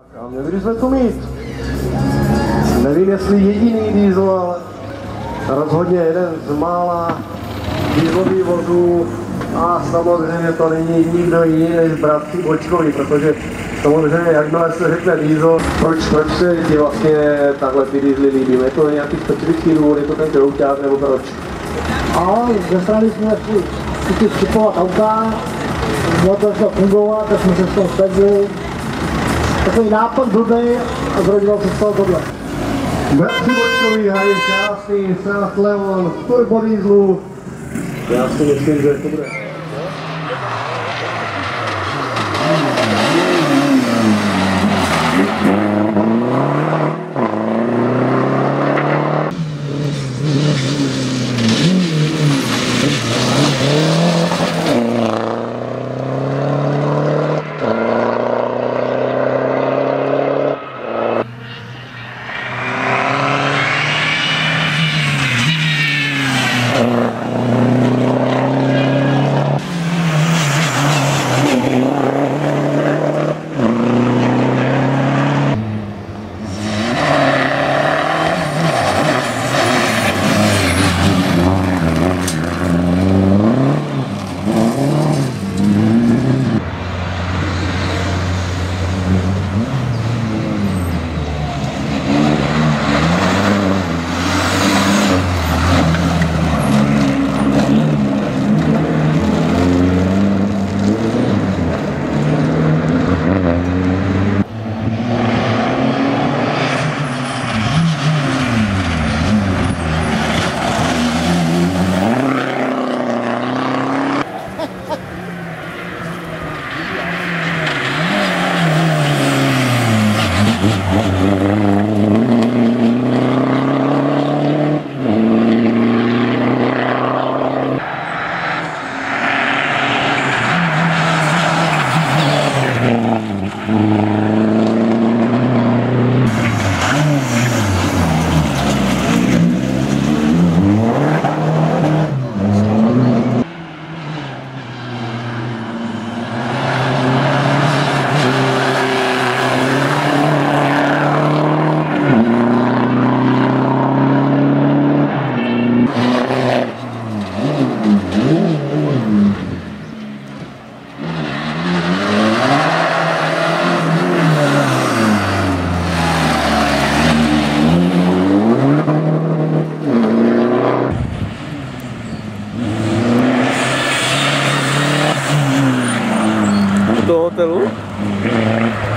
A měli bychom to mít. Nevím, jestli jediný diesel, ale rozhodně jeden z mála dieselových vozů a samozřejmě to není nikdo jiný než bratři Bočkovi, protože samozřejmě jakmile se řekne diesel, proč, proč se ti vlastně takhle ty diesely líbí? Je to nějaký specifický důvod, je to ten krouťák nebo proč? A ze strany jsme chtěli připovat auta, mělo to fungovat, tak jsme se z toho sedli. Takový nápad blbý a zrodilo se z toho tohle. Bratři Bočkovi hrají krásný Seat Leon turbo dieselu. Já si myslím, že to bude do hotelu? Mm.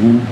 Uhum.